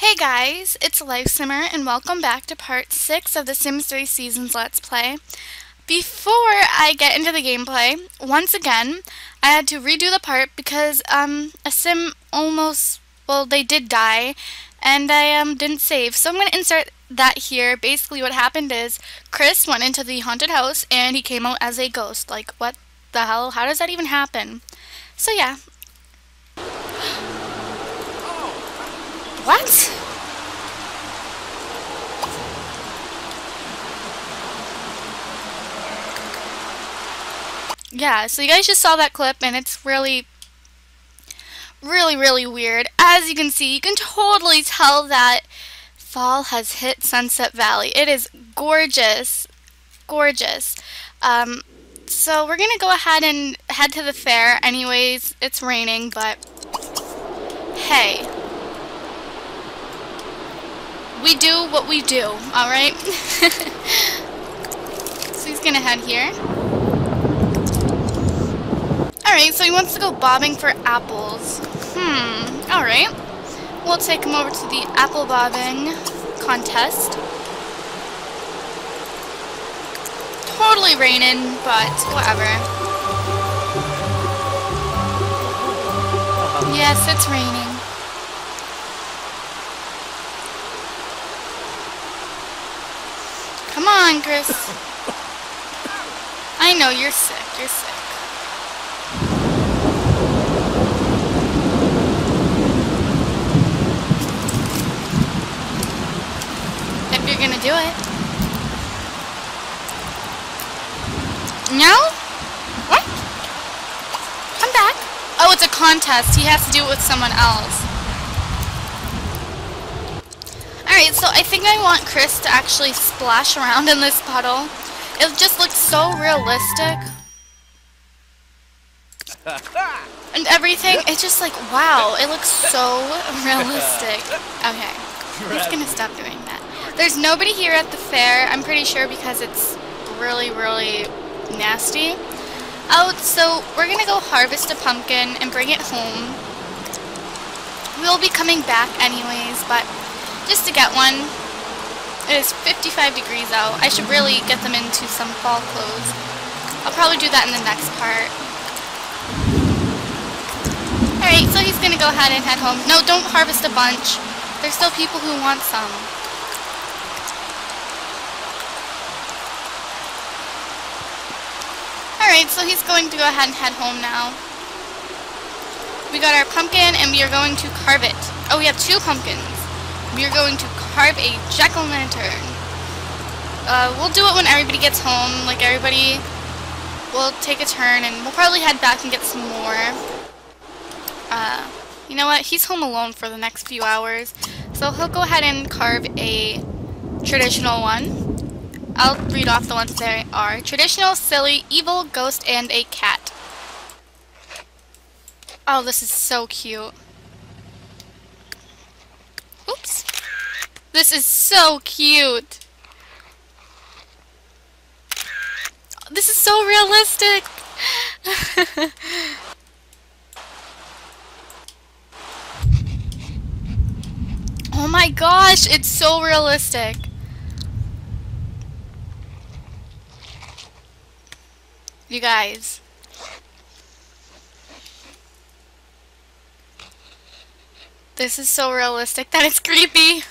Hey guys, it's LifeSimmer and welcome back to part 6 of the Sims 3 Seasons Let's Play. Before I get into the gameplay, once again, I had to redo the part because um, a sim almost, well, they did die, and I um, didn't save. So I'm going to insert that here. Basically what happened is Chris went into the haunted house and he came out as a ghost. Like, what the hell? How does that even happen? So yeah, What? Yeah, so you guys just saw that clip and it's really, really, really weird. As you can see, you can totally tell that fall has hit Sunset Valley. It is gorgeous, gorgeous. Um, so we're going to go ahead and head to the fair. Anyways, it's raining, but hey, we do what we do, alright? so he's gonna head here. Alright, so he wants to go bobbing for apples. Hmm, alright. We'll take him over to the apple bobbing contest. Totally raining, but whatever. Yes, it's raining. Come on, Chris. I know, you're sick. You're sick. If you're gonna do it. No? What? Come back. Oh, it's a contest. He has to do it with someone else. Alright, so I think I want Chris to actually splash around in this puddle. It just looks so realistic. and everything, it's just like, wow, it looks so realistic. Okay, he's gonna stop doing that. There's nobody here at the fair, I'm pretty sure because it's really, really nasty. Oh, so we're gonna go harvest a pumpkin and bring it home. We'll be coming back anyways, but just to get one. It is 55 degrees out. I should really get them into some fall clothes. I'll probably do that in the next part. Alright, so he's gonna go ahead and head home. No, don't harvest a bunch. There's still people who want some. Alright, so he's going to go ahead and head home now. We got our pumpkin and we are going to carve it. Oh, we have two pumpkins we are going to carve a jack-o'-lantern. Uh, we'll do it when everybody gets home. Like, everybody will take a turn, and we'll probably head back and get some more. Uh, you know what? He's home alone for the next few hours. So he'll go ahead and carve a traditional one. I'll read off the ones there are. Traditional, silly, evil, ghost, and a cat. Oh, this is so cute. Oops. This is so cute. This is so realistic. oh my gosh, it's so realistic. You guys. This is so realistic that it's creepy.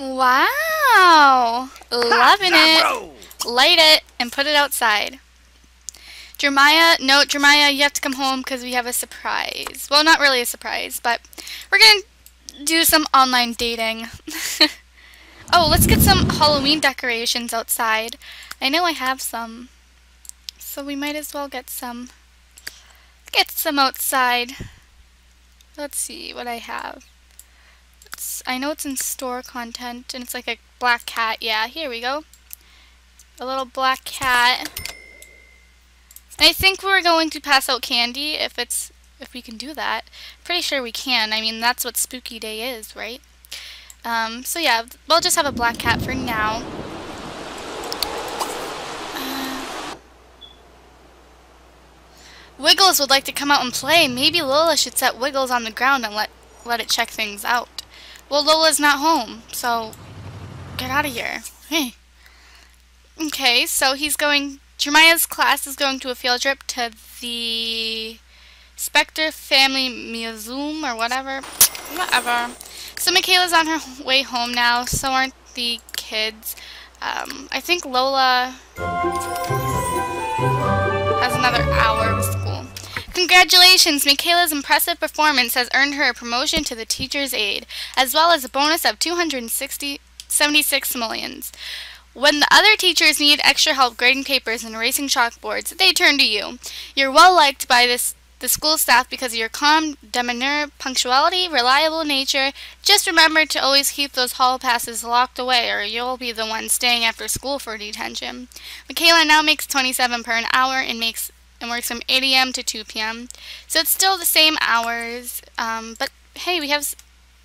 Wow! Loving it. Light it and put it outside. Jeremiah, no, Jeremiah, you have to come home because we have a surprise. Well, not really a surprise, but we're going to do some online dating. Oh, let's get some Halloween decorations outside. I know I have some. So we might as well get some. Get some outside. Let's see what I have. It's, I know it's in store content, and it's like a black cat. Yeah, here we go. A little black cat. I think we're going to pass out candy if it's if we can do that. Pretty sure we can. I mean, that's what Spooky Day is, right? Um, so yeah, we'll just have a black cat for now. Uh, Wiggles would like to come out and play. Maybe Lola should set Wiggles on the ground and let, let it check things out. Well, Lola's not home, so get out of here. Hey. Okay, so he's going... Jeremiah's class is going to a field trip to the... Spectre Family Museum or whatever. Whatever. So Michaela's on her way home now, so aren't the kids. Um, I think Lola has another hour of school. Congratulations! Michaela's impressive performance has earned her a promotion to the teacher's aide, as well as a bonus of 276 millions. When the other teachers need extra help grading papers and erasing chalkboards, they turn to you. You're well liked by this the school staff because of your calm demeanor, punctuality, reliable nature. Just remember to always keep those hall passes locked away or you'll be the one staying after school for detention. Michaela now makes 27 per an hour and makes and works from 8 a.m. to 2 p.m. So it's still the same hours, um, but hey, we have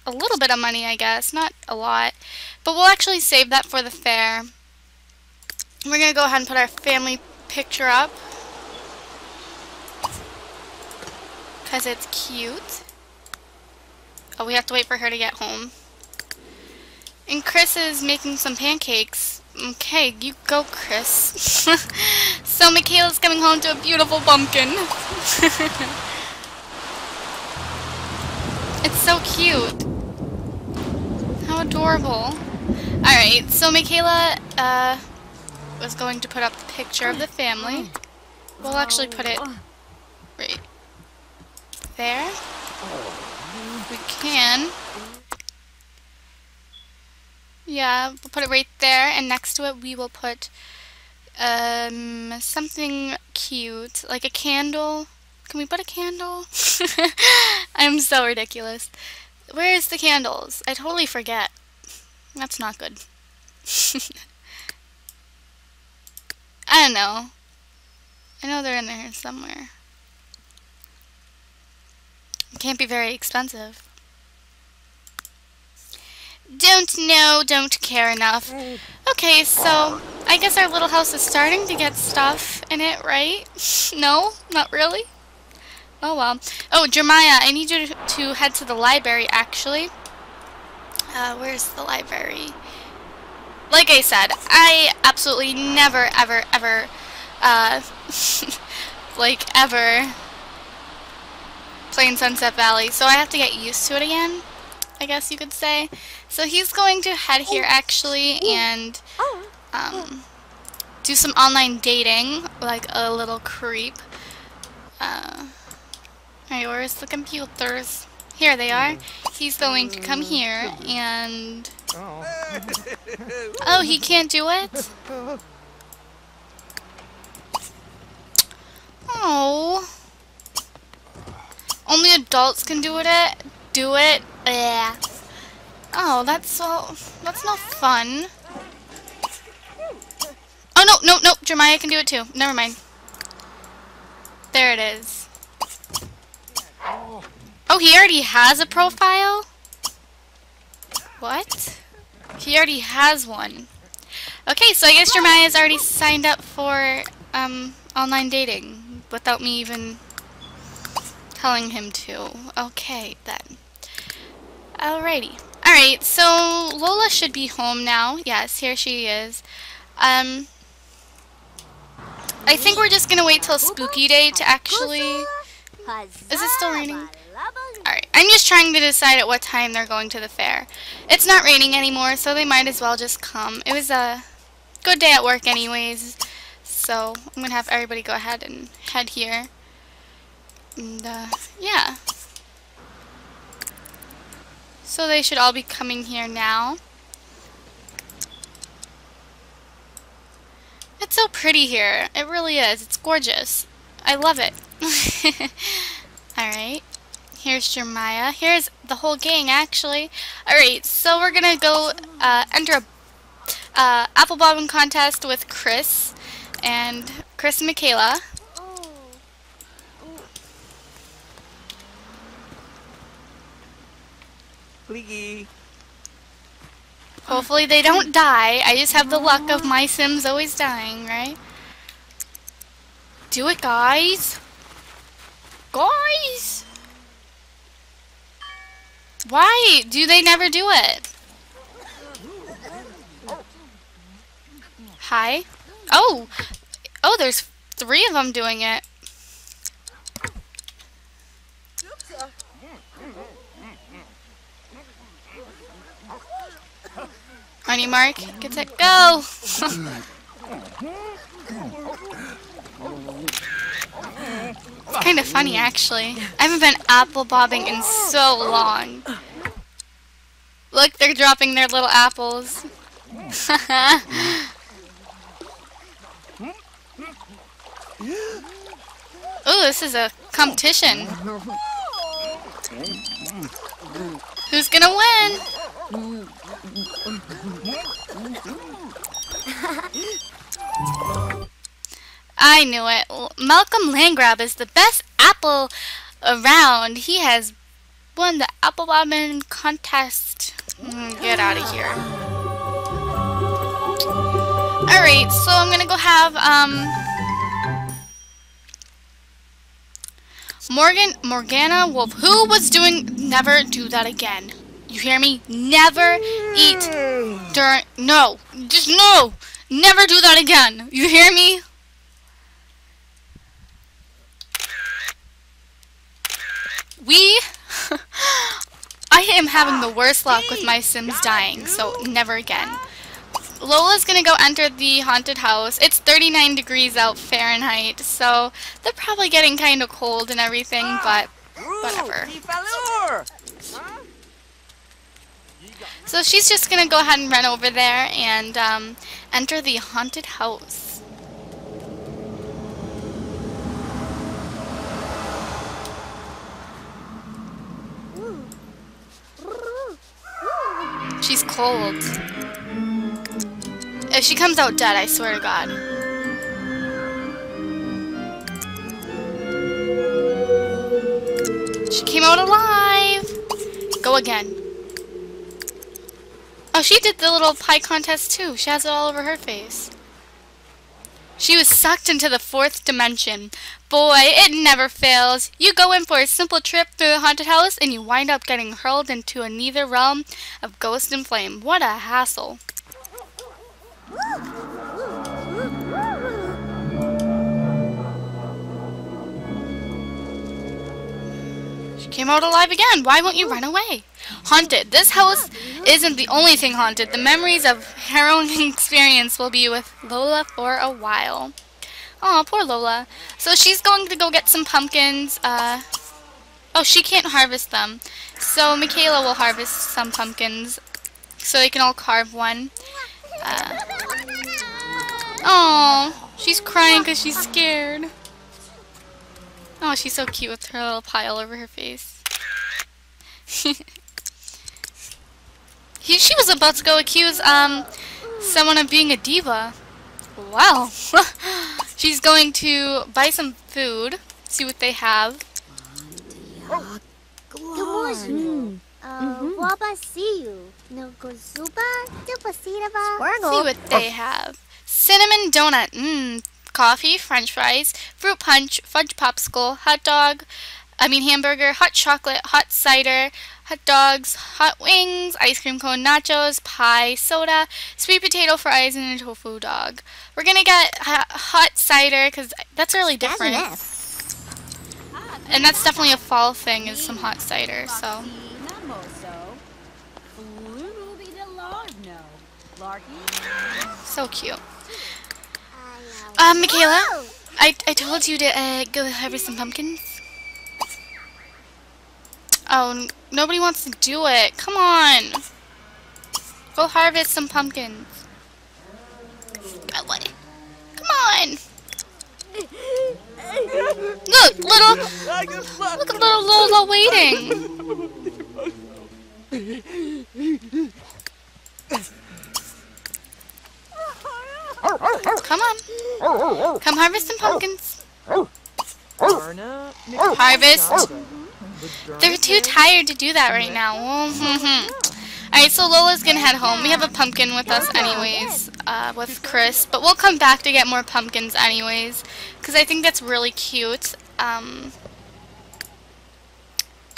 a little bit of money, I guess, not a lot, but we'll actually save that for the fair. We're going to go ahead and put our family picture up. Because it's cute. Oh, we have to wait for her to get home. And Chris is making some pancakes. Okay, you go, Chris. so Michaela's coming home to a beautiful pumpkin. it's so cute. How adorable. Alright, so Michaela uh, was going to put up the picture of the family. We'll actually put it there. We can. Yeah, we'll put it right there, and next to it we will put um, something cute, like a candle. Can we put a candle? I'm so ridiculous. Where's the candles? I totally forget. That's not good. I don't know. I know they're in there somewhere. Can't be very expensive. Don't know, don't care enough. Okay, so I guess our little house is starting to get stuff in it, right? no? Not really? Oh well. Oh, Jeremiah, I need you to head to the library, actually. Uh, where's the library? Like I said, I absolutely never, ever, ever, uh, like, ever playing Sunset Valley, so I have to get used to it again, I guess you could say. So he's going to head here actually and um, do some online dating, like a little creep. Uh, Alright, where's the computers? Here they are. He's going to come here and... Oh, he can't do it? Oh. Only adults can do it. Do it. Yeah. Oh, that's so. That's not fun. Oh no, no, no! Jeremiah can do it too. Never mind. There it is. Oh, he already has a profile? What? He already has one. Okay, so I guess Jeremiah's already signed up for um, online dating without me even telling him to. Okay, then. Alrighty. Alright, so Lola should be home now. Yes, here she is. Um, I think we're just gonna wait till spooky day to actually... Is it still raining? Alright, I'm just trying to decide at what time they're going to the fair. It's not raining anymore, so they might as well just come. It was a good day at work anyways, so I'm gonna have everybody go ahead and head here. And, uh, yeah. So they should all be coming here now. It's so pretty here. It really is. It's gorgeous. I love it. Alright. Here's Jeremiah. Here's the whole gang, actually. Alright, so we're gonna go uh, enter a uh, apple bobbing contest with Chris and Chris and Michaela. Hopefully they don't die. I just have the luck of my Sims always dying, right? Do it, guys. Guys! Why do they never do it? Hi? Oh! Oh, there's three of them doing it. On your mark, get set, go! it's kind of funny, actually. I haven't been apple bobbing in so long. Look, they're dropping their little apples. Oh, this is a competition. Who's gonna win? I knew it. Malcolm Landgraab is the best apple around. He has won the apple bobbin contest. Mm, get out of here. Alright, so I'm gonna go have, um... Morgan, Morgana Wolff. Who was doing, never do that again. You hear me? Never eat during, no. Just no. Never do that again. You hear me? We, I am having the worst luck with my Sims dying, so never again. Lola's gonna go enter the haunted house. It's 39 degrees out Fahrenheit, so they're probably getting kind of cold and everything, but whatever. So she's just gonna go ahead and run over there and um, enter the haunted house. She's cold. If she comes out dead, I swear to God. She came out alive! Go again. Oh, she did the little pie contest too. She has it all over her face. She was sucked into the fourth dimension. Boy, it never fails. You go in for a simple trip through the haunted house and you wind up getting hurled into another realm of ghost and flame. What a hassle. Came out alive again. Why won't you run away? Haunted. This house isn't the only thing haunted. The memories of harrowing experience will be with Lola for a while. Oh, poor Lola. So she's going to go get some pumpkins. Uh, oh, she can't harvest them. So Michaela will harvest some pumpkins so they can all carve one. Uh, oh, she's crying because she's scared. Oh, she's so cute with her little pile over her face. he, she was about to go accuse um someone of being a diva. Wow. she's going to buy some food, see what they have. Mm. Uh, see what they have. Cinnamon donut. Mmm. Coffee, french fries, fruit punch, fudge popsicle, hot dog, I mean hamburger, hot chocolate, hot cider, hot dogs, hot wings, ice cream cone, nachos, pie, soda, sweet potato fries, and a tofu dog. We're gonna get hot cider because that's really different. And that's definitely a fall thing is some hot cider, so. So cute. Um, Michaela, I, I told you to uh, go harvest some pumpkins. Oh, nobody wants to do it. Come on. Go harvest some pumpkins. I want it. Come on. Look, little, look at little Lola waiting. Come on. Come harvest some pumpkins. Harvest. They're too tired to do that right now. Alright, so Lola's gonna head home. We have a pumpkin with us anyways, uh, with Chris. But we'll come back to get more pumpkins anyways, because I think that's really cute. Um,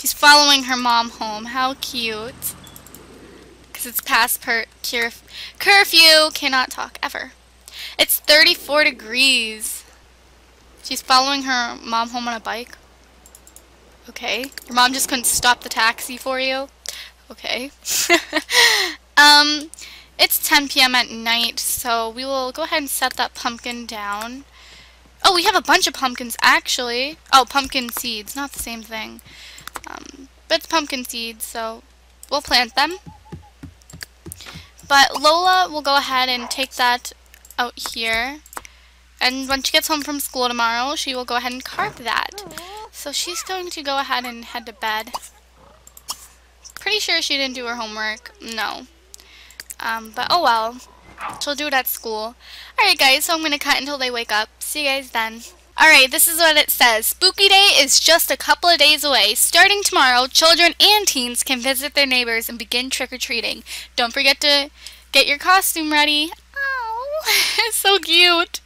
She's following her mom home. How cute. Because it's past per curf curfew. Cannot talk ever. It's 34 degrees. She's following her mom home on a bike. Okay. Your mom just couldn't stop the taxi for you. Okay. um, it's 10 p.m. at night, so we will go ahead and set that pumpkin down. Oh, we have a bunch of pumpkins, actually. Oh, pumpkin seeds, not the same thing. Um, but it's pumpkin seeds, so we'll plant them. But Lola will go ahead and take that out here. And when she gets home from school tomorrow, she will go ahead and carve that. So she's going to go ahead and head to bed. Pretty sure she didn't do her homework. No. Um, but oh well. She'll do it at school. Alright guys, so I'm going to cut until they wake up. See you guys then. Alright, this is what it says. Spooky Day is just a couple of days away. Starting tomorrow, children and teens can visit their neighbors and begin trick-or-treating. Don't forget to get your costume ready. So cute.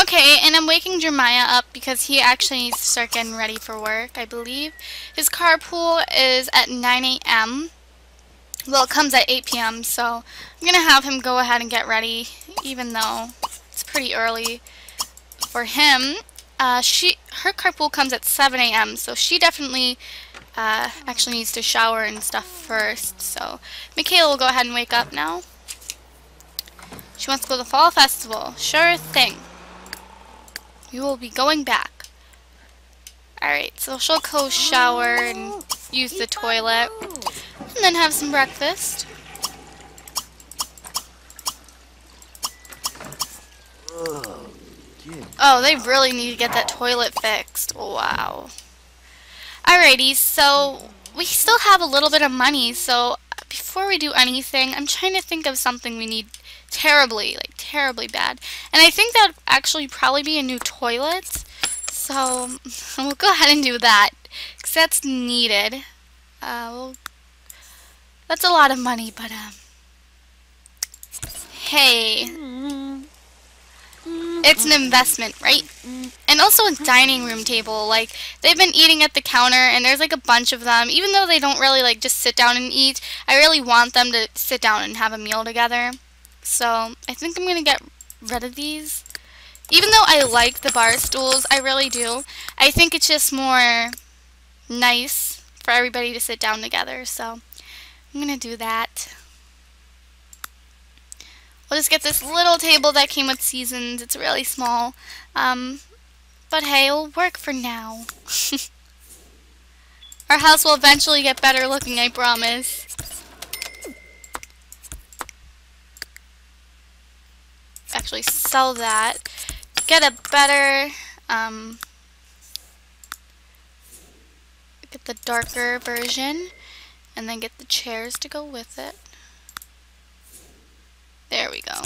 Okay, and I'm waking Jeremiah up because he actually needs to start getting ready for work, I believe. His carpool is at 9 a.m. Well, it comes at 8 p.m., so I'm going to have him go ahead and get ready, even though it's pretty early for him. Uh, she Her carpool comes at 7 a.m., so she definitely uh, actually needs to shower and stuff first. So Michaela will go ahead and wake up now. She wants to go to the Fall Festival. Sure thing. We will be going back. Alright, so she'll go shower and use the toilet. And then have some breakfast. Oh, they really need to get that toilet fixed. Wow. Alrighty, so we still have a little bit of money, so before we do anything, I'm trying to think of something we need terribly, like terribly bad. And I think that actually probably be a new toilet. So we'll go ahead and do that because that's needed. Uh, we'll, that's a lot of money, but um, hey, it's an investment, right? And also a dining room table. Like they've been eating at the counter, and there's like a bunch of them. Even though they don't really like just sit down and eat, I really want them to sit down and have a meal together. So I think I'm gonna get rid of these. Even though I like the bar stools, I really do. I think it's just more nice for everybody to sit down together. So I'm gonna do that. We'll just get this little table that came with seasons. It's really small. Um, but hey, it'll work for now. Our house will eventually get better looking, I promise. Actually sell that. Get a better, um, get the darker version, and then get the chairs to go with it. There we go.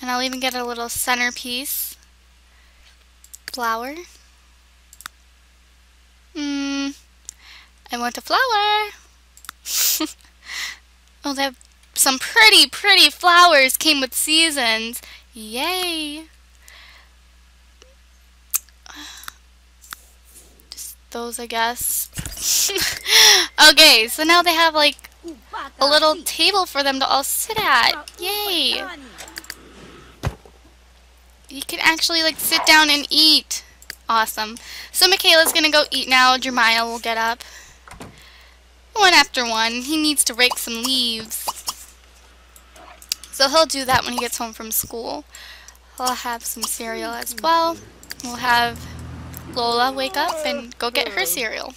And I'll even get a little centerpiece flower. Mmm, I want a flower. oh, they have some pretty, pretty flowers came with seasons. Yay! Just those, I guess. okay, so now they have like a little table for them to all sit at. Yay! You can actually like sit down and eat. Awesome. So Michaela's gonna go eat now. Jeremiah will get up. One after one. He needs to rake some leaves. So he'll do that when he gets home from school. I'll have some cereal as well. We'll have Lola wake up and go get her cereal.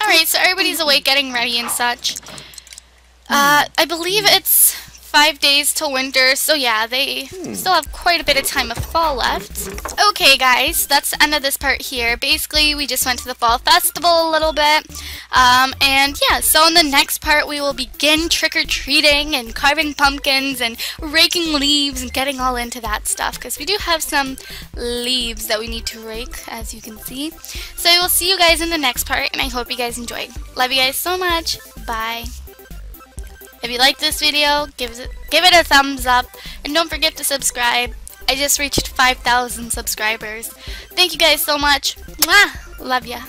Alright, so everybody's awake getting ready and such. Uh, I believe it's five days till winter, so yeah, they hmm. still have quite a bit of time of fall left. Okay guys, that's the end of this part here. Basically, we just went to the fall festival a little bit, um, and yeah, so in the next part we will begin trick-or-treating and carving pumpkins and raking leaves and getting all into that stuff, because we do have some leaves that we need to rake, as you can see. So I will see you guys in the next part, and I hope you guys enjoyed. Love you guys so much. Bye. If you like this video, give it, give it a thumbs up, and don't forget to subscribe. I just reached 5,000 subscribers. Thank you guys so much. Mwah! Love ya.